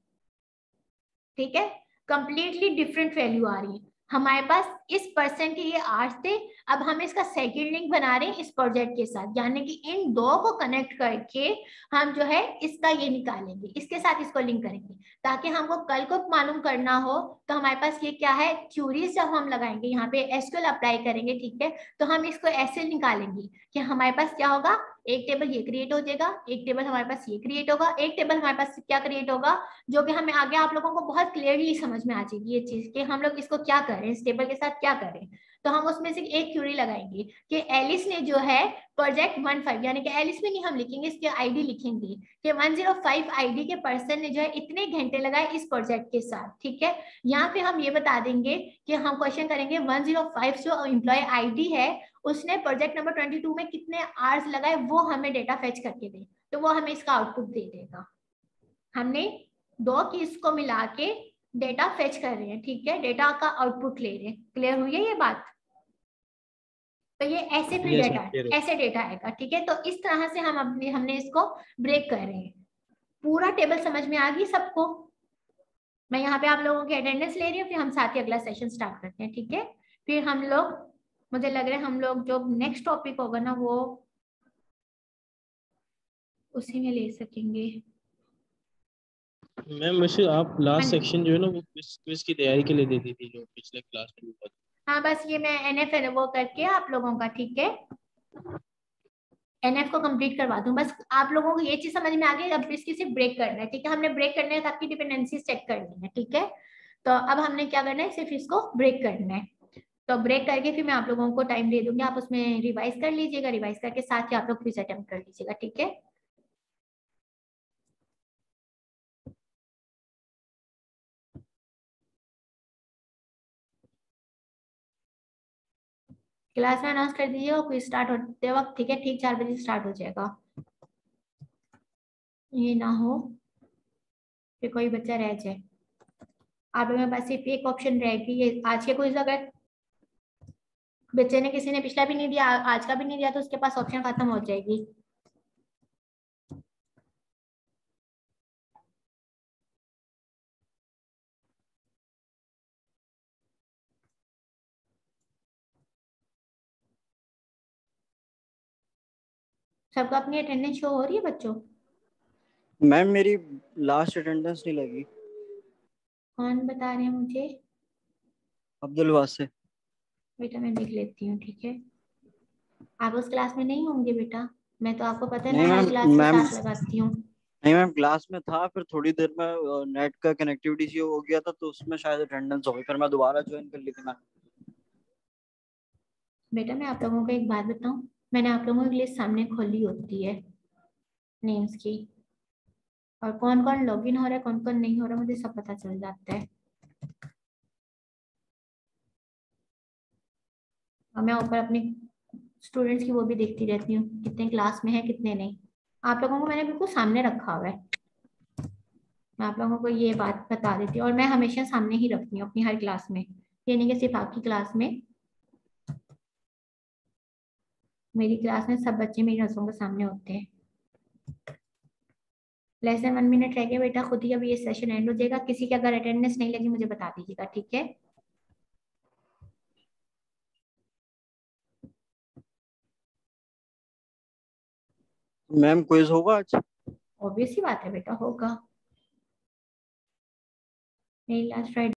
S1: ठीक है? कंप्लीटली डिफरेंट वैल्यू आ रही है। हमारे पास इस पर्सन के ये आर्ट्स थे, अब हम इसका सेकेंड लिंक बना रहे हैं इस प्रोजेक्ट के साथ, यानी कि इन दो को कनेक्ट करके हम जो है इसका ये निकालेंगे, इसके साथ इसको लिंक करेंगे, ताकि हमको कल को मालूम करना हो तो हमारे पास ये क्या है क्यूरीज जब हम लगाएँगे, यहाँ पे एसक्यूएल अप्लाई करेंगे, ठीक है तो हम इसको ऐसे निकालेंगे कि हमारे पास क्या होगा एक टेबल ये क्रिएट हो जाएगा, एक टेबल हमारे पास ये क्रिएट होगा, एक टेबल हमारे पास क्या क्रिएट होगा, जो कि हमें आगे आप लोगों को बहुत क्लियरली समझ में आ जाएगी ये चीज़ कि हम लोग इसको क्या करें, इस टेबल के साथ क्या करें। तो हम उसमें से एक क्यूरी लगाएँगे कि एलिस ने जो है प्रोजेक्ट वन फाइव यानी कि एलिस में नहीं हम लिखेंगे, इसके आईडी लिखेंगे कि वन ज़ीरो फाइव आईडी के पर्सन ने जो है इतने घंटे लगाए इस प्रोजेक्ट के साथ, ठीक है? यहाँ पे हम ये बता देंगे कि हम क्वेश्चन करेंगे वन ज़ीरो फाइव जो एम्प्लॉय आईडी है, उसने प्रोजेक्ट नंबर ट्वेंटी टू में कितने आवर्स लगाए, वो हमें डेटा फेच करके दे तो वो हमें इसका आउटपुट दे देगा। हमने दो कीज को मिला के डेटा फेच कर रहे हैं, ठीक है? डेटा का आउटपुट ले रहे हैं। क्लियर हुई है ये बात? तो ये ऐसे फिर डेटा ऐसे डेटा आएगा ठीक है? तो इस तरह से हम अपने हमने इसको ब्रेक कर रहे हैं। पूरा टेबल समझ में आ गई सबको? मैं यहाँ पे आप लोगों की अटेंडेंस ले रही हूँ फिर हम साथ ही अगला सेशन स्टार्ट करते हैं ठीक है? फिर हम लोग मुझे लग रहा है हम लोग जो नेक्स्ट टॉपिक होगा ना वो उसी में ले सकेंगे।
S3: मैम मुझे आप लास्ट सेक्शन हाँ जो। है ना वो क्विज की तैयारी के लिए दे दी थी जो पिछले क्लास में
S1: हाँ बस ये मैं एन एफ़ वो करके आप लोगों का, ठीक है? एन एफ़ को कंप्लीट करवा दूँ। बस आप लोगों को ये चीज़ समझ में आ गई, अब इसकी सिर्फ़ ब्रेक करना है, ठीक है? हमने ब्रेक करना है तो आपकी डिपेंडेंसी चेक करनी है, ठीक है? तो अब हमने क्या करना है, सिर्फ़ इसको ब्रेक करना है। तो ब्रेक करके फिर मैं आप लोगों को टाइम दे दूँगी, आप उसमें रिवाइज कर लीजिएगा रिवाइज करके साथ ही आप लोग फिर अटेम्प्ट कर लीजिएगा, ठीक है? क्लास में अनाउंस कर दीजिए और क्विज स्टार्ट होते वक्त, ठीक है, ठीक चार बजे स्टार्ट हो जाएगा। ये ना हो, कि कोई बच्चा रह जाए। आप लोगों के पास सिर्फ़ एक ऑप्शन रहेगी, ये आज के क्विज अगर बच्चे ने किसी ने पिछला भी नहीं दिया, आज का भी नहीं दिया तो उसके पास ऑप्शन खत्म हो जाएगी। सबको अपनी अटेंडेंस शो हो रही है बच्चों?
S4: मैम मेरी लास्ट अटेंडेंस नहीं लगी।
S1: कौन बता रहे हैं मुझे?
S4: अब्दुल वासे।
S1: बेटा मैं देख लेती हूँ ठीक है? आप उस क्लास में नहीं होंगे बेटा। मैं तो आपको पता है ना क्लास में साथ लगाती हूँ।
S4: नहीं मैम क्लास में था फिर थोड़ी देर में नेट का कनेक्टिविटी सी हो गया था तो उसमें शायद अटेंडेंस हो गई फिर मैं दोबारा ज्वाइन कर लिखना
S1: बेटा मैं आप लोगों को एक बात बताऊँ मैंने आप लोगों की लिस्ट सामने खोली होती है नेम्स की। और कौन कौन लॉगिन हो रहा है कौन कौन नहीं हो रहा, मुझे सब पता चल जाता है। और मैं ऊपर अपने स्टूडेंट्स की वो भी देखती रहती हूँ, कितने क्लास में है, कितने नहीं। आप लोगों को मैंने बिल्कुल सामने रखा हुआ है। मैं आप लोगों को ये बात बता देती हूँ, और मैं हमेशा सामने ही रखती हूँ अपनी हर क्लास में। ये नहीं कि सिर्फ़ आपकी क्लास में। मेरी क्लास में सब बच्चे मेरी नज़रों के सामने होते हैं। लेस देन वन मिनट रह गया बेटा खुद ही अभी ये सेशन एंड हो जाएगा। किसी की अगर अटेंडेंस नहीं लगी मुझे बता दीजिएगा ठीक है?
S4: मैम क्विज होगा आज?
S1: ऑब्वियस ही बात है बेटा होगा। नहीं लास्ट फ्राइडे